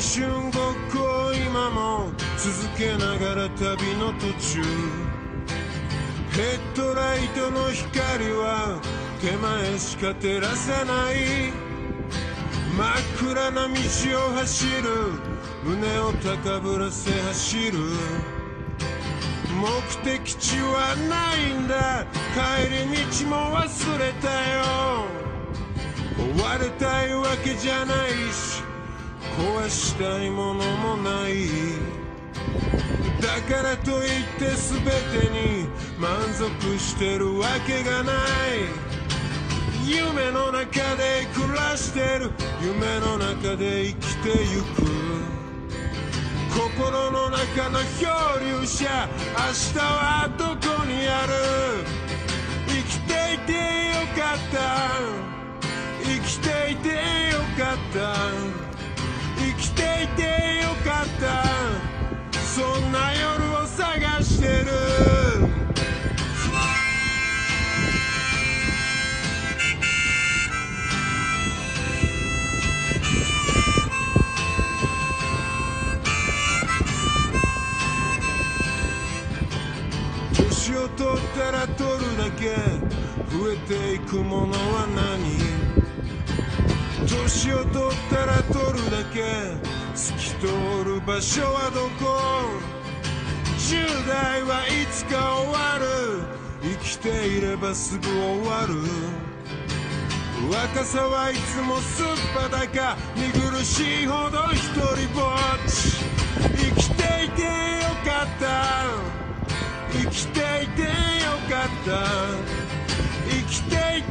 春ごっこを今も続けながら旅の途中ヘッドライトの光は手前しか照らさない。真っ暗な道を走る。胸を高ぶらせ走る。目的地はないんだ。帰り道も忘れたよ。追われたいわけじゃないし。壊したいものもない。だからといって全てに満足してるわけがない。夢の中で暮らしてる。夢の中で生きてゆく。心の中の漂流者。明日はどこにある。生きていてよかった。生きていてよかった。ていてよかった。そんな夜を探してる。年を取ったら取るだけ。増えていくものは何？年を取ったら取るだけ。透き通る場所はどこ？10代はいつか終わる。生きていればすぐ終わる。若さはいつもすっぱだか見苦しいほど一人ぼっち。生きていてよかった。生きていてよかった。生きていて